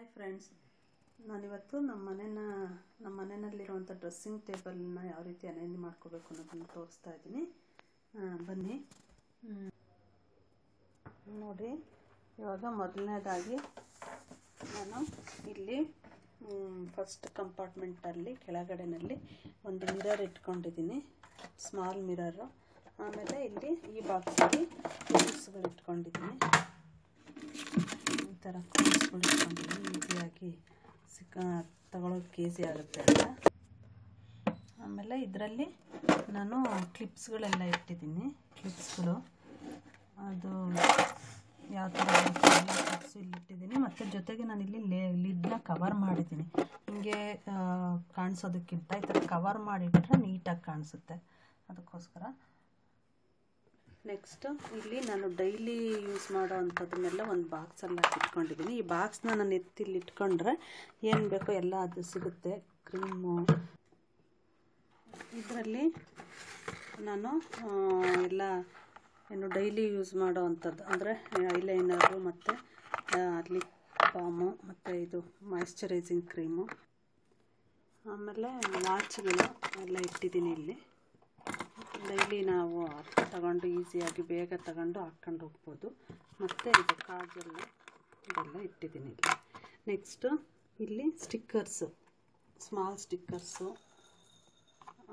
Hi friends ನಾನಿವತ್ತು ನಮ್ಮ ಮನೇನ, ನಮ್ಮ ಮನೆಯಲ್ಲಿರುವಂಥ ಡ್ರೆಸ್ಸಿಂಗ್ ಟೇಬಲ್ನ ಯಾವ ರೀತಿ ಅರೇಂಜ್ ಮಾಡ್ಕೋಬೇಕು ಅನ್ನೋದನ್ನು ತೋರಿಸ್ತಾ ಇದ್ದೀನಿ. ಬನ್ನಿ. ನೋಡಿ. ಇವಾಗ ಮೊದಲನೇದಾಗಿ ನಾನು ಇಲ್ಲಿ ಫಸ್ಟ್ ಕಂಪಾರ್ಟ್ಮೆಂಟಲ್ಲಿ ಕೆಳಗಡೆನಲ್ಲಿ ಒಂದು ಮಿರರ್ ಇಟ್ಕೊಂಡಿದ್ದೀನಿ. ಸ್ಮಾಲ್ ಮಿರರು ಆಮೇಲೆ ಇಲ್ಲಿ ಈ ಬಾಕ್ಸಲ್ಲಿ ಕೂಸ್ಗಳು ಇಟ್ಕೊಂಡಿದ್ದೀನಿ. ಥರ ಕೂಸ್ಗಳು ಇಟ್ಕೊಂಡಿದ್ದೀನಿ ಈಸಿಯಾಗಿ ಸಿಕ್ಕ ತಗೊಳ್ಳೋಕ್ಕೆ ಈಸಿ ಆಗುತ್ತೆ ಅಂತ. ಆಮೇಲೆ ಇದರಲ್ಲಿ ನಾನು ಕ್ಲಿಪ್ಸ್ಗಳೆಲ್ಲ ಇಟ್ಟಿದ್ದೀನಿ. ಕ್ಲಿಪ್ಸ್ಗಳು ಅದು ಯಾವ ಥರ ಕ್ಲಿಪ್ಸ್ ಇಲ್ಲಿ ಇಟ್ಟಿದ್ದೀನಿ. ಮತ್ತು ಜೊತೆಗೆ ನಾನು ಇಲ್ಲಿ ಲೇ ಲಿಡ್ನ ಕವರ್ ಮಾಡಿದ್ದೀನಿ. ಹಿಂಗೆ ಕಾಣಿಸೋದಕ್ಕಿಂತ ಈ ಥರ ಕವರ್ ಮಾಡಿಟ್ರೆ ನೀಟಾಗಿ ಕಾಣಿಸುತ್ತೆ. ಅದಕ್ಕೋಸ್ಕರ ನೆಕ್ಸ್ಟ್ ಇಲ್ಲಿ ನಾನು ಡೈಲಿ ಯೂಸ್ ಮಾಡೋ ಅಂಥದ್ದನ್ನೆಲ್ಲ ಒಂದು ಬಾಕ್ಸಲ್ಲಿ ಇಟ್ಕೊಂಡಿದ್ದೀನಿ ಈ ಬಾಕ್ಸ್ನ ನಾನು ಎತ್ತಿಲ್ಲಿ ಇಟ್ಕೊಂಡ್ರೆ ಏನು ಬೇಕೋ ಎಲ್ಲ ಅದು ಸಿಗುತ್ತೆ. ಕ್ರೀಮು ಇದರಲ್ಲಿ ನಾನು ಎಲ್ಲ ಏನು ಡೈಲಿ ಯೂಸ್ ಮಾಡೋ ಅಂಥದ್ದು, ಅಂದರೆ ಐಲೈನರು ಮತ್ತು ಲಿಪ್ ಬಾಮು ಮತ್ತು ಇದು ಮಾಯಿಶ್ಚರೈಸಿಂಗ್ ಕ್ರೀಮು ಆಮೇಲೆ ವಾಚ್ಗಳು ಎಲ್ಲ ಇಟ್ಟಿದ್ದೀನಿ ಇಲ್ಲಿ. ಡೈಲಿ ನಾವು ತಗೊಂಡು ಈಸಿಯಾಗಿ ಬೇಗ ತಗೊಂಡು ಹಾಕ್ಕೊಂಡು ಹೋಗ್ಬೋದು. ಮತ್ತು ಇದು ಕಾಜಲ್ಲು ಇದೆಲ್ಲ ಇಟ್ಟಿದ್ದೀನಿ ಇಲ್ಲಿ. ನೆಕ್ಸ್ಟು ಇಲ್ಲಿ ಸ್ಟಿಕ್ಕರ್ಸು ಸ್ಮಾಲ್ ಸ್ಟಿಕ್ಕರ್ಸು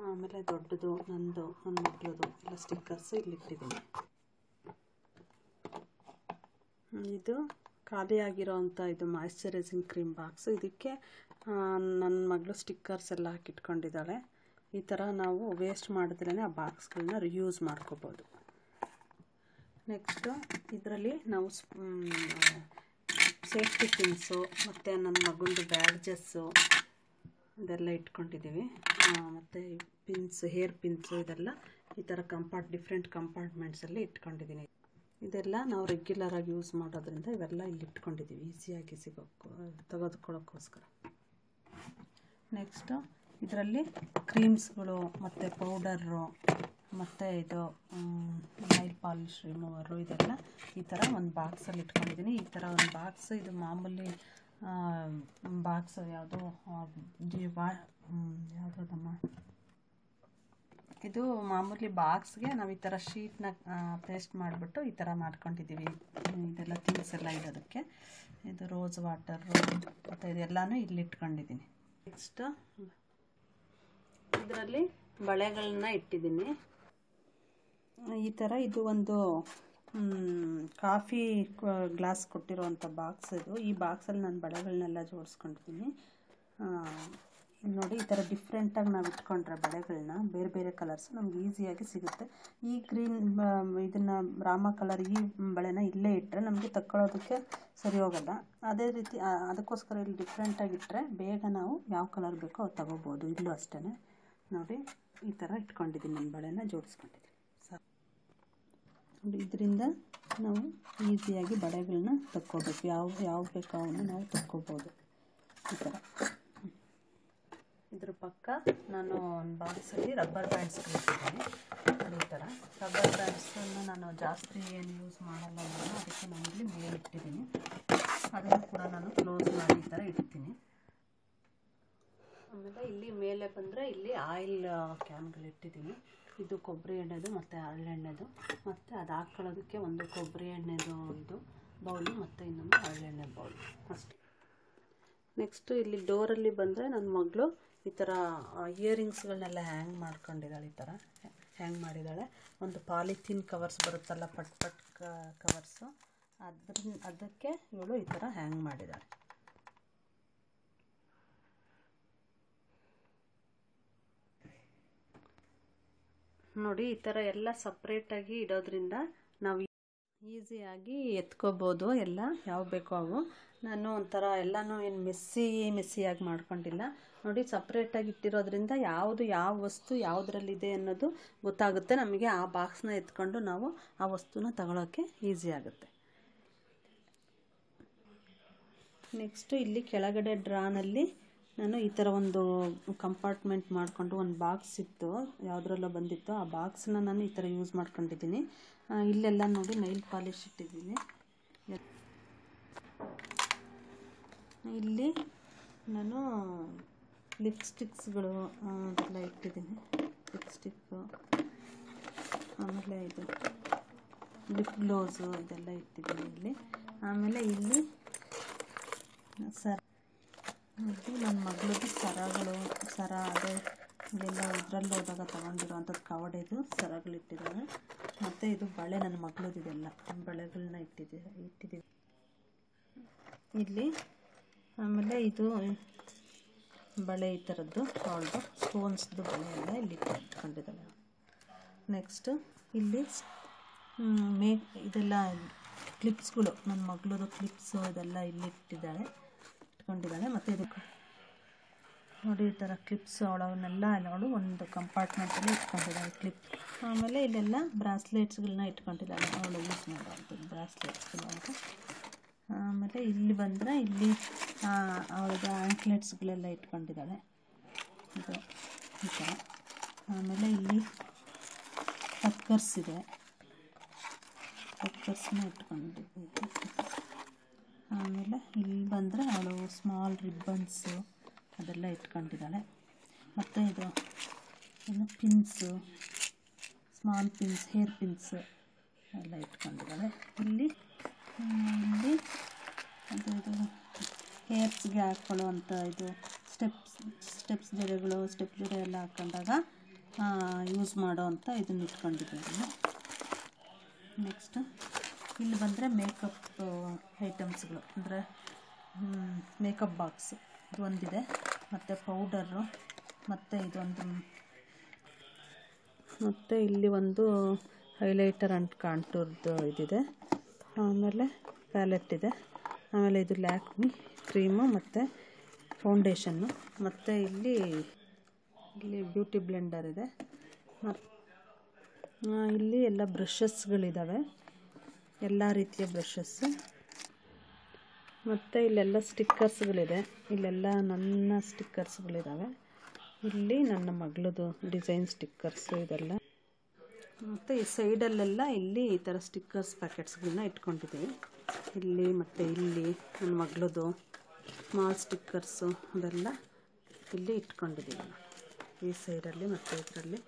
ಆಮೇಲೆ ದೊಡ್ಡದು, ನಂದು ನನ್ನ ಮಗಳದು ಎಲ್ಲ ಸ್ಟಿಕ್ಕರ್ಸು ಇಲ್ಲಿ ಇಟ್ಟಿದ್ದೀನಿ ಇದು ಖಾಲಿಯಾಗಿರೋವಂಥ ಇದು ಮಾಯಿಶ್ಚರೈಸಿಂಗ್ ಕ್ರೀಮ್ ಬಾಕ್ಸು ಇದಕ್ಕೆ ನನ್ನ ಮಗಳು ಸ್ಟಿಕ್ಕರ್ಸ್ ಎಲ್ಲ ಹಾಕಿಟ್ಕೊಂಡಿದ್ದಾಳೆ. ಈ ಥರ ನಾವು ವೇಸ್ಟ್ ಮಾಡಿದ್ರೇ ಆ ಬಾಕ್ಸ್ಗಳನ್ನ ರಿಯೂಸ್ ಮಾಡ್ಕೋಬೋದು. ನೆಕ್ಸ್ಟು ಇದರಲ್ಲಿ ನಾವು ಸೇಫ್ಟಿ ಪಿನ್ಸು ಮತ್ತು ನನ್ನ ಮಗಂದು ಬ್ಯಾಡ್ಜಸ್ಸು ಇದೆಲ್ಲ ಇಟ್ಕೊಂಡಿದ್ದೀವಿ ಮತ್ತು ಪಿನ್ಸ್ ಹೇರ್ ಪಿನ್ಸು ಇದೆಲ್ಲ ಈ ಥರ ಕಂಪಾರ್ಟ್ ಡಿಫ್ರೆಂಟ್ ಕಂಪಾರ್ಟ್ಮೆಂಟ್ಸಲ್ಲಿ ಇಟ್ಕೊಂಡಿದ್ದೀನಿ ಇದೆಲ್ಲ ನಾವು ರೆಗ್ಯುಲರಾಗಿ ಯೂಸ್ ಮಾಡೋದ್ರಿಂದ ಇವೆಲ್ಲ ಇಲ್ಲಿ ಇಟ್ಕೊಂಡಿದ್ದೀವಿ ಈಸಿಯಾಗಿ ಸಿಗೋ ತೆಗೆದುಕೊಳ್ಳೋಕ್ಕೋಸ್ಕರ. ನೆಕ್ಸ್ಟು ಇದರಲ್ಲಿ ಕ್ರೀಮ್ಸ್ಗಳು ಮತ್ತು ಪೌಡರು ಮತ್ತು ಇದು ನೈಲ್ ಪಾಲಿಶ್ ರಿಮೂವರು ಇದೆಲ್ಲ ಈ ಥರ ಒಂದು ಬಾಕ್ಸಲ್ಲಿ ಇಟ್ಕೊಂಡಿದ್ದೀನಿ. ಈ ಥರ ಒಂದು ಬಾಕ್ಸ್, ಇದು ಮಾಮೂಲಿ ಬಾಕ್ಸ್ ಯಾವುದು ಯಾವುದಮ್ಮ ಇದು ಮಾಮೂಲಿ ಬಾಕ್ಸ್ಗೆ ನಾವು ಈ ಥರ ಶೀಟ್ನ ಪೇಸ್ಟ್ ಮಾಡಿಬಿಟ್ಟು ಈ ಥರ ಮಾಡ್ಕೊಂಡಿದ್ದೀವಿ. ಇದೆಲ್ಲ ಥಿಂಗ್ಸ್ ಎಲ್ಲ ಇಡೋದಕ್ಕೆ. ಇದು ರೋಸ್ ವಾಟರು ಮತ್ತು ಇದೆಲ್ಲನೂ ಇಲ್ಲಿ ಇಟ್ಕೊಂಡಿದ್ದೀನಿ. ನೆಕ್ಸ್ಟ್ ಇದರಲ್ಲಿ ಬಳೆಗಳನ್ನ ಇಟ್ಟಿದ್ದೀನಿ. ಈ ಥರ ಇದು ಒಂದು ಕಾಫಿ ಗ್ಲಾಸ್ ಕೊಟ್ಟಿರೋವಂಥ ಬಾಕ್ಸ್ ಇದು. ಈ ಬಾಕ್ಸಲ್ಲಿ ನಾನು ಬಳೆಗಳನ್ನೆಲ್ಲ ಜೋಡಿಸ್ಕೊಂಡಿದ್ದೀನಿ. ನೋಡಿ, ಈ ಥರ ಡಿಫ್ರೆಂಟಾಗಿ ನಾವು ಇಟ್ಕೊಂಡ್ರೆ ಬಳೆಗಳನ್ನ ಬೇರೆ ಬೇರೆ ಕಲರ್ಸ್ ನಮ್ಗೆ ಈಸಿಯಾಗಿ ಸಿಗುತ್ತೆ. ಈ ಗ್ರೀನ್ ಇದನ್ನು ರಾಮ ಕಲರ್ ಈ ಬಳೆನ ಇಲ್ಲೇ ಇಟ್ಟರೆ ನಮಗೆ ತಕ್ಕೊಳ್ಳೋದಕ್ಕೆ ಸರಿ ಹೋಗಲ್ಲ. ಅದೇ ರೀತಿ ಅದಕ್ಕೋಸ್ಕರ ಇಲ್ಲಿ ಡಿಫ್ರೆಂಟಾಗಿ ಇಟ್ಟರೆ ಬೇಗ ನಾವು ಯಾವ ಕಲರ್ ಬೇಕೋ ಅದು ತಗೋಬೋದು. ಇಲ್ಲೂ ಅಷ್ಟೇ ನೋಡಿ ಈ ಥರ ಇಟ್ಕೊಂಡಿದ್ದೀನಿ ನನ್ನ ಬಳೆನ ಜೋಡಿಸ್ಕೊಂಡಿದ್ದೀನಿ ಸಾಕು ನೋಡಿ ಇದರಿಂದ ನಾವು ಈಸಿಯಾಗಿ ಬಳೆಗಳನ್ನ ತಕ್ಕೋಬೇಕು. ಯಾವ ಯಾವ ಬೇಕೋ ಅವನ್ನ ನಾವು ತಕ್ಕೋಬೋದು. ಈ ಥರ ಇದ್ರ ಪಕ್ಕ ನಾನು ಒಂದು ಬಾಕ್ಸಲ್ಲಿ ರಬ್ಬರ್ ಬ್ಯಾಂಡ್ಸ್ ಇಟ್ಟಿದ್ದೀನಿ ಅದೇ ಥರ ರಬ್ಬರ್ ಬ್ಯಾಂಡ್ಸನ್ನು ನಾನು ಜಾಸ್ತಿ ಏನು ಯೂಸ್ ಮಾಡಲ್ಲ ಅದಕ್ಕೆ ನಾನು ಇಲ್ಲಿ ಮೇಲೆ ಇಟ್ಟಿದ್ದೀನಿ. ಅದನ್ನು ಕೂಡ ನಾನು ಕ್ಲೋಸ್ ಮಾಡಿ ಈ ಥರ ಇಡ್ತೀನಿ. ಆಮೇಲೆ ಇಲ್ಲಿ ಮೇಲೆ ಬಂದರೆ ಇಲ್ಲಿ ಆಯಿಲ್ ಕ್ಯಾನ್ಗಳು ಇಟ್ಟಿದ್ದೀನಿ. ಇದು ಕೊಬ್ಬರಿ ಎಣ್ಣೆದು ಮತ್ತು ಹರಳೆಣ್ಣೆದು ಮತ್ತು ಅದು ಹಾಕ್ಕೊಳ್ಳೋದಕ್ಕೆ ಒಂದು ಕೊಬ್ಬರಿ ಎಣ್ಣೆದು ಇದು ಬೌಲು ಮತ್ತು ಇನ್ನೊಂದು ಹರಳೆಣ್ಣೆ ಬೌಲು. ಅಷ್ಟೇ. ನೆಕ್ಸ್ಟು ಇಲ್ಲಿ ಡೋರಲ್ಲಿ ಬಂದರೆ ನನ್ನ ಮಗಳು ಈ ಥರ ಇಯರಿಂಗ್ಸ್ಗಳನ್ನೆಲ್ಲ ಹ್ಯಾಂಗ್ ಮಾಡ್ಕೊಂಡಿದ್ದಾಳೆ ಈ ಥರ ಹ್ಯಾಂಗ್ ಮಾಡಿದ್ದಾಳೆ. ಒಂದು ಪಾಲಿಥೀನ್ ಕವರ್ಸ್ ಬರುತ್ತಲ್ಲ, ಪಟ್ ಪಟ್ ಕವರ್ಸು. ಅದ್ರ ಅದಕ್ಕೆ ಇವಳು ಈ ಥರ ಹ್ಯಾಂಗ್ ಮಾಡಿದ್ದಾಳೆ ನೋಡಿ, ಈ ಥರ ಎಲ್ಲ ಸಪ್ರೇಟಾಗಿ ಇಡೋದ್ರಿಂದ ನಾವು ಈಸಿಯಾಗಿ ಎತ್ಕೋಬೋದು, ಎಲ್ಲ ಯಾವ ಬೇಕೋ ಅವು. ನಾನು ಒಂಥರ ಎಲ್ಲನೂ ಏನು ಮೆಸ್ಸಿ ಮೆಸ್ಸಿಯಾಗಿ ಮಾಡ್ಕೊಂಡಿಲ್ಲ. ನೋಡಿ ಸಪ್ರೇಟಾಗಿ ಇಟ್ಟಿರೋದ್ರಿಂದ ಯಾವುದು ಯಾವ ವಸ್ತು ಯಾವುದ್ರಲ್ಲಿದೆ ಅನ್ನೋದು ಗೊತ್ತಾಗುತ್ತೆ. ನಮಗೆ ಆ ಬಾಕ್ಸ್ನ ಎತ್ಕೊಂಡು ನಾವು ಆ ವಸ್ತುನ ತಗೊಳ್ಳೋಕ್ಕೆ ಈಸಿ ಆಗುತ್ತೆ. ನೆಕ್ಸ್ಟು ಇಲ್ಲಿ ಕೆಳಗಡೆ ಡ್ರಾನಲ್ಲಿ ನಾನು ಈ ಥರ ಒಂದು ಕಂಪಾರ್ಟ್ಮೆಂಟ್ ಮಾಡಿಕೊಂಡು ಒಂದು ಬಾಕ್ಸ್ ಇತ್ತು. ಯಾವುದ್ರಲ್ಲೋ ಬಂದಿತ್ತು. ಆ ಬಾಕ್ಸನ್ನ ನಾನು ಈ ಥರ ಯೂಸ್ ಮಾಡ್ಕೊಂಡಿದ್ದೀನಿ. ಇಲ್ಲೆಲ್ಲ ನೋಡಿ ನೈಲ್ ಪಾಲಿಶ್ ಇಟ್ಟಿದ್ದೀನಿ. ಇಲ್ಲಿ ನಾನು ಲಿಪ್ಸ್ಟಿಕ್ಸ್ಗಳು ಅದೆಲ್ಲ ಇಟ್ಟಿದ್ದೀನಿ. ಲಿಪ್ಸ್ಟಿಕ್ಕು ಆಮೇಲೆ ಇದು ಲಿಪ್ ಗ್ಲೋಸು ಇದೆಲ್ಲ ಇಟ್ಟಿದ್ದೀನಿ ಇಲ್ಲಿ. ಆಮೇಲೆ ಇಲ್ಲಿ, ಸರ ಇದು ನನ್ನ ಮಗಳದ್ದು ಸರಗಳು, ಸರ ಅದೇ ಇಲ್ಲೆಲ್ಲ ಇದರಲ್ಲಿ ಹೋದಾಗ ತೊಗೊಂಡಿರೋವಂಥದ್ದು ಕವಡೆದು ಸರಗಳಿಟ್ಟಿದ್ದಾವೆ ಮತ್ತು ಇದು ಬಳೆ ನನ್ನ ಮಗಳದ್ದು ಇದೆಲ್ಲ ಬಳೆಗಳನ್ನ ಇಟ್ಟಿದ್ದೀವಿ ಇಟ್ಟಿದ್ದೀವಿ. ಇಲ್ಲಿ ಆಮೇಲೆ ಇದು ಬಳೆ ಈ ಥರದ್ದು ಅವಳದು ಸ್ಟೋನ್ಸ್ದು ಬಳೆ ಎಲ್ಲ ಇಲ್ಲಿ ಇಟ್ಕೊಂಡಿದ್ದಾವೆ ನೆಕ್ಸ್ಟು ಇಲ್ಲಿ ಮೇ, ಇದೆಲ್ಲ ಕ್ಲಿಪ್ಸ್ಗಳು ನನ್ನ ಮಗಳದು ಕ್ಲಿಪ್ಸು ಇದೆಲ್ಲ ಇಲ್ಲಿ ಇಟ್ಟಿದ್ದಾಳೆ. ಇಟ್ಕೊಂಡಿದ್ದಾಳೆ ಮತ್ತು ಇದಕ್ಕೆ ನೋಡಿ, ಈ ಥರ ಕ್ಲಿಪ್ಸ್ ಅವಳವನ್ನೆಲ್ಲ ಅವಳು ಒಂದು ಕಂಪಾರ್ಟ್ಮೆಂಟಲ್ಲಿ ಇಟ್ಕೊಂಡಿದ್ದಾಳೆ ಕ್ಲಿಪ್ ಆಮೇಲೆ ಇಲ್ಲೆಲ್ಲ ಬ್ರಾಸ್ಲೆಟ್ಸ್ಗಳನ್ನ ಇಟ್ಕೊಂಡಿದ್ದಾಳೆ. ಅವಳು ಯೂಸ್ ಮಾಡುವಂಥದ್ದು ಬ್ರಾಸ್ಲೆಟ್ಸ್ಗಳು ಅಂತ ಆಮೇಲೆ ಇಲ್ಲಿ ಬಂದರೆ ಇಲ್ಲಿ ಅವಳದ ಆ್ಯಂಕ್ಲೆಟ್ಸ್ಗಳೆಲ್ಲ ಇಟ್ಕೊಂಡಿದ್ದಾಳೆ. ಇದು ಈ ಥರ. ಆಮೇಲೆ ಇಲ್ಲಿ ಪಕ್ಕರ್ಸ್ ಇದೆ. ಪಕ್ಕರ್ಸ್ನ ಇಟ್ಕೊಂಡಿದ್ದೀವಿ. ಆಮೇಲೆ ಇಲ್ಲಿ ಬಂದರೆ ಅವಳು ಸ್ಮಾಲ್ ರಿಬ್ಬನ್ಸು ಅದೆಲ್ಲ ಇಟ್ಕೊಂಡಿದ್ದಾಳೆ. ಮತ್ತು ಇದು ಏನು pins small pins hair pins ಎಲ್ಲ ಇಟ್ಕೊಂಡಿದ್ದಾಳೆ. ಇಲ್ಲಿ ಇಲ್ಲಿ ಅದು ಇದು ಹೇರ್ಸ್ಗೆ ಹಾಕ್ಕೊಳ್ಳುವಂಥ ಇದು ಸ್ಟೆಪ್ಸ್ ಸ್ಟೆಪ್ಸ್ ಜಡೆಗಳು ಸ್ಟೆಪ್ ಜಡೆ ಎಲ್ಲ ಹಾಕ್ಕೊಂಡಾಗ ಯೂಸ್ ಮಾಡೋ ಅಂತ ಇದನ್ನು ಇಟ್ಕೊಂಡಿದ್ದೀನಿ. ನೆಕ್ಸ್ಟ್ ಇಲ್ಲಿ ಬಂದರೆ ಮೇಕಪ್ ಐಟಮ್ಸ್ಗಳು. ಅಂದರೆ ಮೇಕಪ್ ಬಾಕ್ಸ್. ಇದು ಒಂದಿದೆ. ಮತ್ತು ಪೌಡರು. ಮತ್ತು ಇದೊಂದು ಮತ್ತು ಇಲ್ಲಿ ಒಂದು ಹೈಲೈಟರ್ ಅಂಡ್ ಕಾಂಟೂರ್ದು ಇದಿದೆ. ಆಮೇಲೆ ಪ್ಯಾಲೆಟ್ ಇದೆ. ಆಮೇಲೆ ಇದು ಲ್ಯಾಕ್ಮಿ ಕ್ರೀಮು ಮತ್ತು ಫೌಂಡೇಶನ್ನು ಮತ್ತು ಇಲ್ಲಿ ಇಲ್ಲಿ ಬ್ಯೂಟಿ ಬ್ಲೆಂಡರ್ ಇದೆ. ಮತ್ತು ಇಲ್ಲಿ ಎಲ್ಲ ಬ್ರಷಸ್ಗಳಿದ್ದಾವೆ ಎಲ್ಲ ರೀತಿಯ ಬ್ರಷಸ್ಸು ಮತ್ತು ಇಲ್ಲೆಲ್ಲ ಸ್ಟಿಕ್ಕರ್ಸ್ಗಳಿದೆ ಇಲ್ಲೆಲ್ಲ ನನ್ನ ಸ್ಟಿಕ್ಕರ್ಸ್ಗಳಿದ್ದಾವೆ ಇಲ್ಲಿ ನನ್ನ ಮಗಳದು ಡಿಸೈನ್ ಸ್ಟಿಕ್ಕರ್ಸು ಇದೆಲ್ಲ. ಮತ್ತು ಈ ಸೈಡಲ್ಲೆಲ್ಲ ಇಲ್ಲಿ ಈ ಥರ ಸ್ಟಿಕ್ಕರ್ಸ್ ಪ್ಯಾಕೆಟ್ಸ್ಗಳನ್ನ ಇಟ್ಕೊಂಡಿದ್ದೀವಿ. ಇಲ್ಲಿ ಮತ್ತು ಇಲ್ಲಿ ನನ್ನ ಮಗಳದು ಸ್ಮಾಲ್ ಸ್ಟಿಕ್ಕರ್ಸು ಅದೆಲ್ಲ ಇಲ್ಲಿ ಇಟ್ಕೊಂಡಿದ್ದೀವಿ. ಈ ಸೈಡಲ್ಲಿ ಮತ್ತು ಇದರಲ್ಲಿ.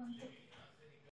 ಒಂದು